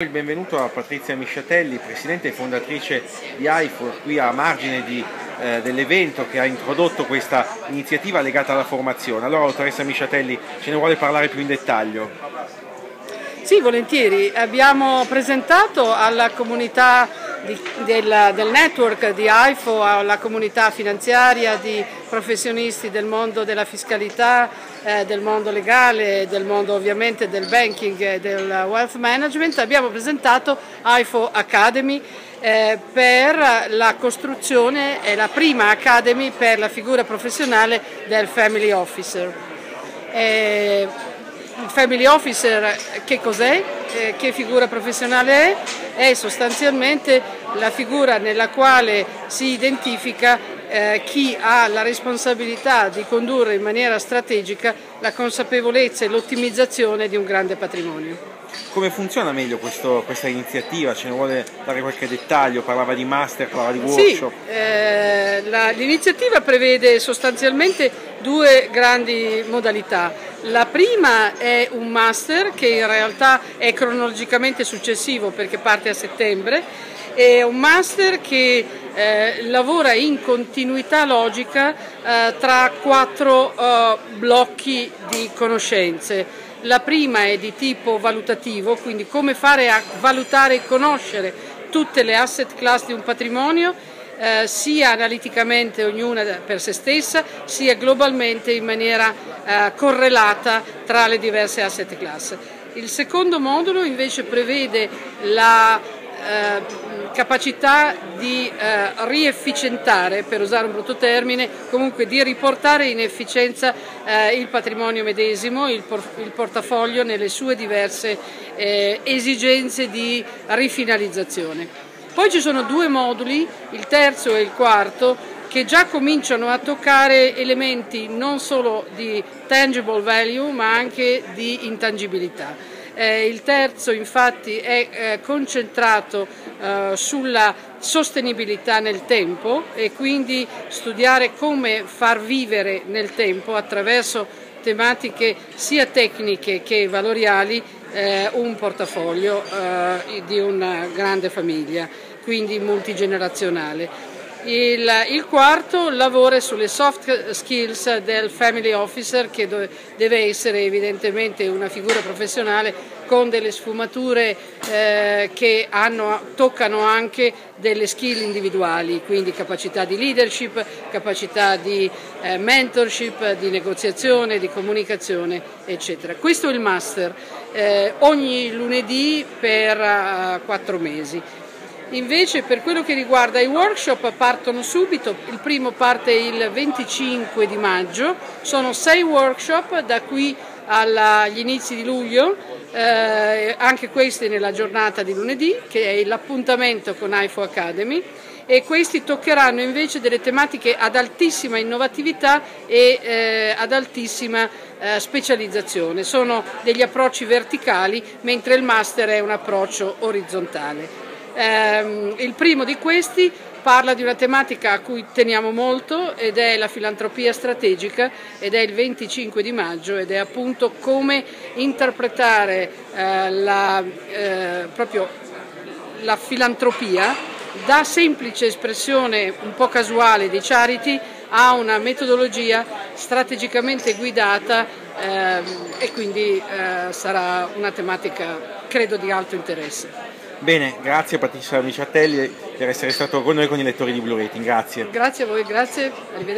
Il benvenuto a Patrizia Misciatelli, presidente e fondatrice di AIFO, qui a margine di, eh, dell'evento che ha introdotto questa iniziativa legata alla formazione. Allora, dottoressa Misciatelli, ce ne vuole parlare più in dettaglio? Sì, volentieri. Abbiamo presentato alla comunità di, del, del, network di AIFO, alla comunità finanziaria di professionisti del mondo della fiscalità, eh, del mondo legale, del mondo ovviamente del banking e del wealth management, abbiamo presentato AIFO Academy eh, per la costruzione, è la prima Academy per la figura professionale del Family Officer. Eh, il Family Officer che cos'è? Eh, che figura professionale è? È sostanzialmente la figura nella quale si identifica eh, chi ha la responsabilità di condurre in maniera strategica la consapevolezza e l'ottimizzazione di un grande patrimonio. Come funziona meglio questo, questa iniziativa? Ce ne vuole dare qualche dettaglio? Parlava di master, parlava di workshop. Sì, eh, l'iniziativa prevede sostanzialmente due grandi modalità. La prima è un master che in realtà è cronologicamente successivo perché parte a settembre, è un master che eh, lavora in continuità logica eh, tra quattro eh, blocchi di conoscenze. La prima è di tipo valutativo, quindi come fare a valutare e conoscere tutte le asset class di un patrimonio eh, sia analiticamente ognuna per se stessa, sia globalmente in maniera eh, correlata tra le diverse asset class. Il secondo modulo invece prevede la eh, capacità di eh, riefficientare, per usare un brutto termine, comunque di riportare in efficienza eh, il patrimonio medesimo, il, por il, portafoglio nelle sue diverse eh, esigenze di rifinalizzazione. Poi ci sono due moduli, il terzo e il quarto, che già cominciano a toccare elementi non solo di tangible value ma anche di intangibilità. Eh, il terzo infatti è eh, concentrato eh, sulla sostenibilità nel tempo e quindi studiare come far vivere nel tempo attraverso tematiche sia tecniche che valoriali eh, un portafoglio eh, di una grande famiglia, quindi multigenerazionale. Il, il, quarto lavora sulle soft skills del family officer che deve essere evidentemente una figura professionale con delle sfumature eh, che hanno, toccano anche delle skill individuali, quindi capacità di leadership, capacità di eh, mentorship, di negoziazione, di comunicazione, eccetera. Questo è il master, eh, ogni lunedì per uh, quattro mesi. Invece per quello che riguarda i workshop partono subito, il primo parte il 25 di maggio, sono sei workshop da qui agli inizi di luglio, eh, anche questi nella giornata di lunedì che è l'appuntamento con IFO Academy e questi toccheranno invece delle tematiche ad altissima innovatività e eh, ad altissima eh, specializzazione. Sono degli approcci verticali mentre il master è un approccio orizzontale. Eh, il primo di questi parla di una tematica a cui teniamo molto ed è la filantropia strategica ed è il 25 di maggio ed è appunto come interpretare eh, la, eh, la filantropia da semplice espressione un po' casuale di charity a una metodologia strategicamente guidata ehm, e quindi eh, sarà una tematica credo di alto interesse. Bene, grazie Patrizia Miciatelli per essere stato con noi con i lettori di Blue Rating, grazie. Grazie a voi, grazie, arrivederci.